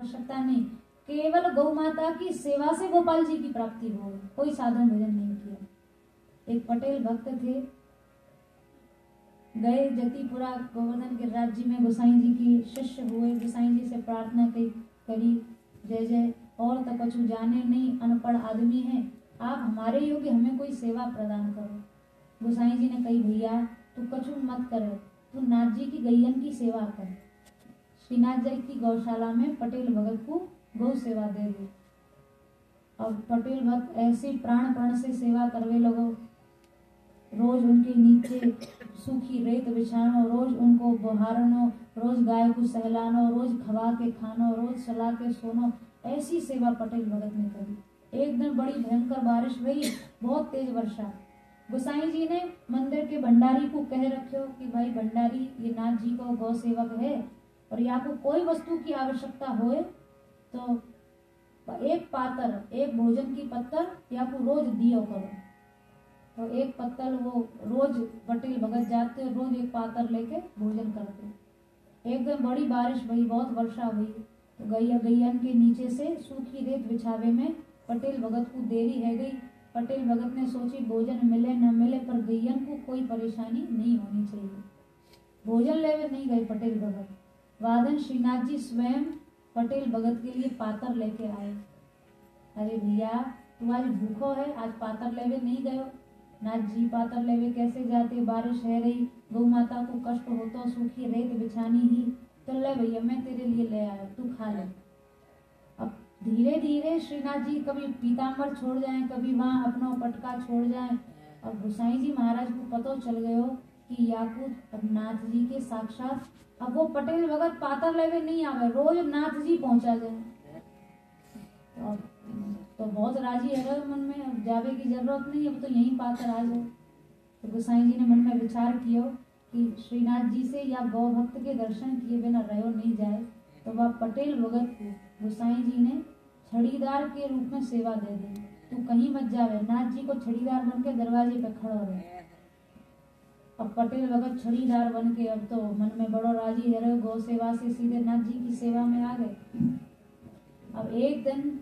आवश्यकता नहीं। केवल गौ माता की सेवा से गोपाल जी की प्राप्ति हो। कोई साधन भजन नहीं किया। एक पटेल भक्त थे। गए जतिपुरा गोवर्धन के राज्य में गोसाई जी की शिष्य हुए। गोसाई जी से प्रार्थना करी, जय जय। और तो कछु जाने नहीं, अनपढ़ आदमी है। आप हमारे योग्य हमें कोई सेवा प्रदान करो। गोसाई जी ने कही, भैया, तू कछु मत करे। तू नाथ जी की गैयन की सेवा कर। श्रीनाथ की गौशाला में पटेल भगत को गौ सेवा दे दी। और पटेल भक्त ऐसे प्राण प्राण से सेवा करवे लगो। रोज उनके नीचे सूखी रेत बिछानो, रोज उनको बहारनो, रोज गाय को सहलानो, रोज खवा के खानो, रोज सला के सोनो, ऐसी सेवा पटेल भगत ने करी। एक दिन बड़ी भयंकर बारिश हुई, बहुत तेज वर्षा। गोसाई जी ने मंदिर के भंडारी को कह रखो कि भाई, भंडारी, ये नाथ जी को गौ सेवक है और यहाँ को कोई वस्तु की आवश्यकता होए तो एक पातर, एक भोजन की पत्थर या को रोज दियो करो। तो एक पत्तल वो रोज पटेल भगत जाते, रोज एक पातर लेके भोजन करते। एक दिन बड़ी बारिश हुई, बहुत वर्षा हुई तो गैया गैयन के नीचे से सूखी रेत बिछावे में पटेल भगत को देरी है गई। पटेल भगत ने सोची, भोजन मिले न मिले, पर गैयन को कोई परेशानी नहीं होनी चाहिए। भोजन लेवे नहीं गए पटेल भगत। वादन श्रीनाथ जी स्वयं पटेल भगत के लिए पातर लेके आए। अरे भैया तू आज भूखो है, आज पातर लेवे नहीं गयो नाथ जी पातर लेवे कैसे जाते? बारिश है रही गौ माता को कष्ट हो तो सूखी रेत बिछानी ही। तो ले भैया, मैं तेरे लिए ले आया, तू खा ले। अब धीरे धीरे श्रीनाथ जी कभी पीताम्बर छोड़ जाए, कभी वहाँ अपना पटका छोड़ जाए। और गुसाई जी महाराज को पतो चल गयो कि याकूत नाथ जी के साक्षात अब वो पटेल भगत पातर लेवे नहीं आवे रोज नाथ जी पहुँचा जाए तो, तो बहुत राज़ी है मन में अब जावे की ज़रूरत नहीं अब तो यहीं पाकर आ जाए तो गोसाई जी ने मन में विचार किया कि श्रीनाथ जी से या गौ भक्त के दर्शन किए बिना रहो नहीं जाए तो वह पटेल भगत को गोसाई जी ने छड़ीदार के रूप में सेवा दे दी। तू कहीं मत जावे नाथ जी को छड़ीदार बन के दरवाजे पे खड़ा रहे। अब पटेल भगत छड़ीदार बन के अब तो मन में बड़ो राज़ी है, गौ सेवा से सीधे नाथ जी की सेवा में आ गए। अब एक दिन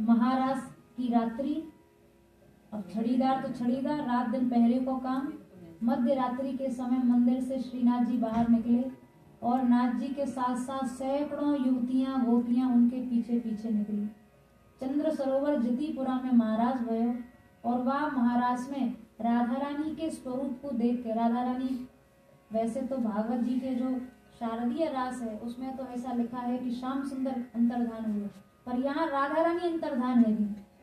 महाराज की रात्रि, अब छड़ीदार तो छड़ीदार, रात दिन पहरे को काम, मध्य रात्रि के समय मंदिर से श्रीनाथ जी बाहर निकले और नाथ जी के साथ साथ सैकड़ों युवतियाँ, गोपियाँ उनके पीछे पीछे निकली। चंद्र सरोवर जतीपुरा में महाराज भयो और वह महाराज में राधा रानी के स्वरूप को देख के राधा रानी वैसे तो भागवत जी के जो शारदीय रास है, उसमें तो ऐसा लिखा है कि श्याम सुंदर अंतर्धान हुए। पर यहाँ राधा रानी अंतर्धान है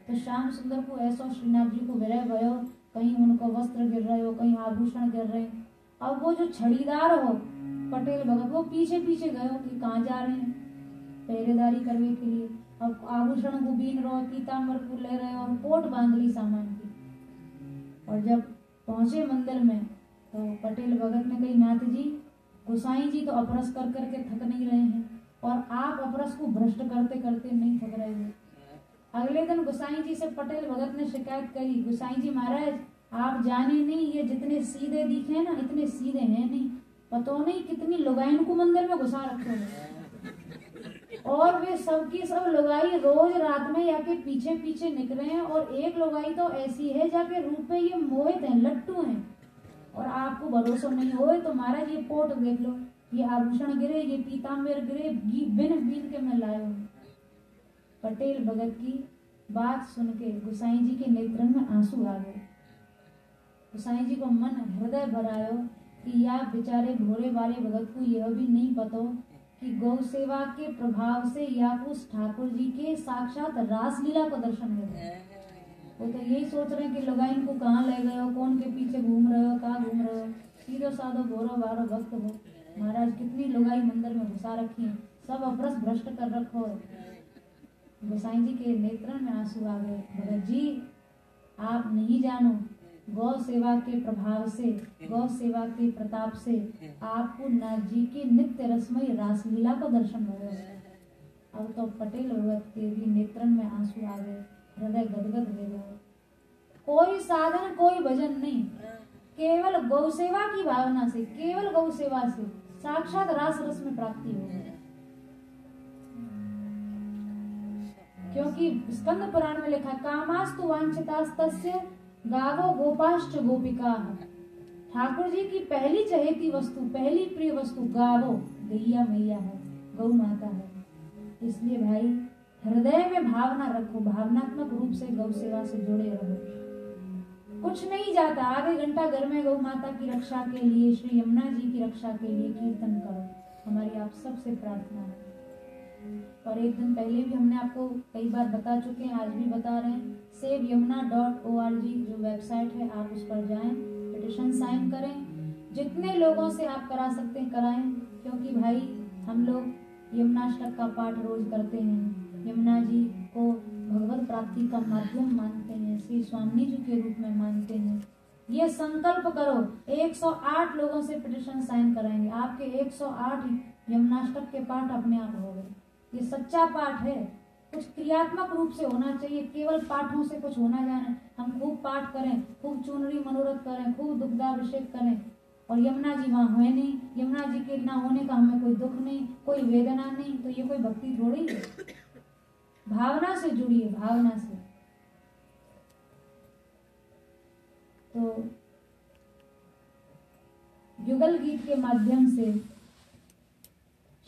तो श्याम सुंदर को ऐसा श्रीनाथ जी को विरय भयो, कहीं उनको वस्त्र गिर रहे हो, कहीं आभूषण गिर रहे। अब वो जो छड़ीदार हो, पटेल भगत, वो पीछे पीछे गए कि कहाँ जा रहे हैं? पहरेदारी करने के लिए। अब आभूषण को बीन रहो पीताम्बर को ले रहे हो और कोट बाँध ली सामान की। और जब पहुँचे मंदिर में तो पटेल भगत ने कही नाथ जी गोसाई जी तो अपरस कर करके थक नहीं रहे हैं और आप अपरस को भ्रष्ट करते करते नहीं थक रहे हैं। अगले दिन गुसाई जी से पटेल भगत ने शिकायत करी गुसाई जी महाराज, आप जाने नहीं, ये जितने सीधे दिखे ना, इतने सीधे हैं नहीं। पतो नहीं कितनी लुगाइन को मंदिर में घुसा रखे हैं। और वे सबकी सब लुगाई रोज रात में जाके पीछे पीछे निकले हैं और एक लुगाई तो ऐसी है जाके रूप में ये मोहित हैं, लट्टू है। और आपको भरोसा नहीं हो तो महाराज ये पोट देख लो, ये आभूषण गिरे, ये पीताम्बर गिरे बिन बीन के मैं हूँ। पटेल भगत की बात सुन के गुसाई जी के नेत्र में आँसू आ गए। गुसाई जी को मन हृदय भरायो कि या बेचारे भोरे वाले भगत को यह भी नहीं पता कि गौ सेवा के प्रभाव से या उस ठाकुर जी के साक्षात रासलीला को दर्शन मिले वो तो यही सोच रहे हैं कि लगाइन को कहाँ ले गए हो, कौन के पीछे घूम रहे हो, कहाँ घूम रहे हो? सीधो साधो गोरो बारो भक्त हो। महाराज, कितनी लुगाई मंदिर में घुसा रखी है। सब अपरस भ्रष्ट कर रखो। गोसाई जी के नेत्र में आँसू आ गए। भगत जी, आप नहीं जानो। गौ सेवा के प्रभाव से गौ सेवा के प्रताप से आपको नाथ जी के नित्य रसमय रासलीला का दर्शन हो गया अब तो पटेल भगत के भी नेत्रन में आँसू आ गए हृदय गदगद हो गया। कोई साधन कोई भजन नहीं। केवल गौ सेवा की भावना से केवल गौ सेवा से साक्षात रास रस में प्राप्ति हो गई। क्योंकि स्कंद पुराण में लिखा कामास्तु वांछितास्तस्य गावो गोपाश्च गोपिका। ठाकुर जी की पहली चहेती वस्तु, पहली प्रिय वस्तु गावो, गैया मैया है, गौ माता है। इसलिए भाई, हृदय में भावना रखो, भावनात्मक रूप से गौ सेवा से जुड़े रहो। कुछ नहीं जाता, आधे घंटा घर में गौ माता की रक्षा के लिए, श्री यमुना जी की रक्षा के लिए कीर्तन करो। हमारी आप सबसे प्रार्थना है। और एक दिन पहले भी हमने आपको कई बार बता चुके हैं, आज भी बता रहे हैं। Save Yamuna dot O R G जो वेबसाइट है, आप उस पर जाएँ पिटिशन साइन करें। जितने लोगों से आप करा सकते हैं, कराएँ, क्योंकि भाई, हम लोग यमुनाष्टक का पाठ रोज करते हैं। यमुना जी को भगवत प्राप्ति का माध्यम मानते हैं, श्री स्वामी जी के रूप में मानते हैं। ये संकल्प करो 108 लोगों से पिटिशन साइन कराएँगे। आपके 108 यमुनाष्टक के पाठ अपने आप हो गए। ये सच्चा पाठ है। कुछ क्रियात्मक रूप से होना चाहिए, केवल पाठों से कुछ होना जाना। हम खूब पाठ करें, खूब चुनरी मनोरथ करें, खूब दुग्धाभिषेक करें। और यमुना जी वहाँ हुए नहीं। यमुना जी के ना होने का हमें कोई दुख नहीं, कोई वेदना नहीं तो ये कोई भक्ति थोड़ी है। भावना से जुड़िए, भावना से। तो युगल गीत के माध्यम से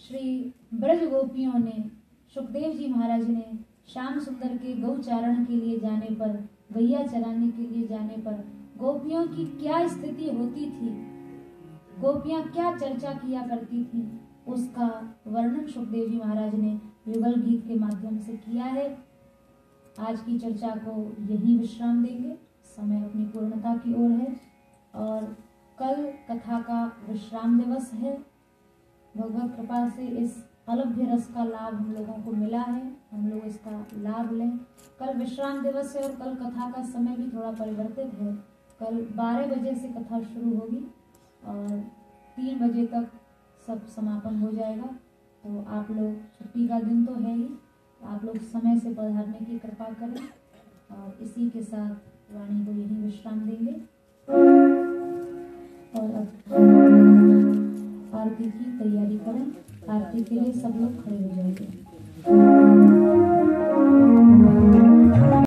श्री ब्रज गोपियों ने, सुखदेव जी महाराज ने श्याम सुंदर के गौचारण के लिए जाने पर गैया चराने के लिए जाने पर गोपियों की क्या स्थिति होती थी? गोपियाँ क्या चर्चा किया करती थी? उसका वर्णन सुखदेव जी महाराज ने युगल गीत के माध्यम से किया है। आज की चर्चा को यही विश्राम देंगे। समय अपनी पूर्णता की ओर है और कल कथा का विश्राम दिवस है। भगवत कृपा से इस अलभ्य रस का लाभ हम लोगों को मिला है। हम लोग इसका लाभ लें। कल विश्राम दिवस है और कल कथा का समय भी थोड़ा परिवर्तित है। कल 12 बजे से कथा शुरू होगी और तीन बजे तक सब समापन हो जाएगा। तो आप लोग छुट्टी का दिन तो है ही। आप लोग समय से पधारने की कृपा करें और इसी के साथ वाणी को यही विश्राम देंगे। और अब आरती की तैयारी करें। आरती के लिए सब लोग खड़े हो जाएँगे।